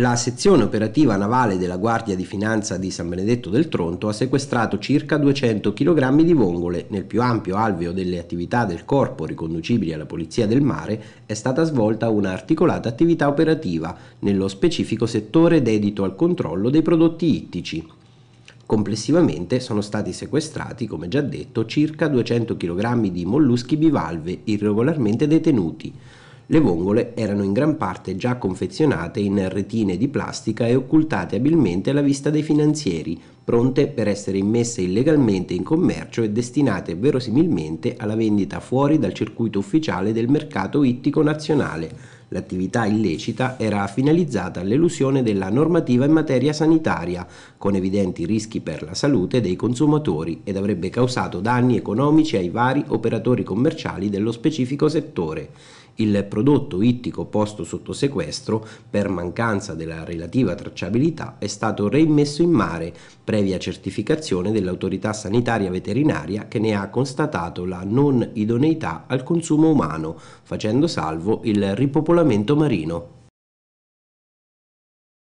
La sezione operativa navale della Guardia di Finanza di San Benedetto del Tronto ha sequestrato circa 200 kg di vongole. Nel più ampio alveo delle attività del corpo riconducibili alla Polizia del Mare è stata svolta una articolata attività operativa, nello specifico settore dedito al controllo dei prodotti ittici. Complessivamente sono stati sequestrati, come già detto, circa 200 kg di molluschi bivalve irregolarmente detenuti. Le vongole erano in gran parte già confezionate in retine di plastica e occultate abilmente alla vista dei finanzieri, pronte per essere immesse illegalmente in commercio e destinate verosimilmente alla vendita fuori dal circuito ufficiale del mercato ittico nazionale. L'attività illecita era finalizzata all'elusione della normativa in materia sanitaria, con evidenti rischi per la salute dei consumatori ed avrebbe causato danni economici ai vari operatori commerciali dello specifico settore il prodotto ittico posto sotto sequestro, per mancanza della relativa tracciabilità, è stato reimmesso in mare, previa certificazione dell'autorità sanitaria veterinaria che ne ha constatato la non idoneità al consumo umano, facendo salvo il ripopolamento marino.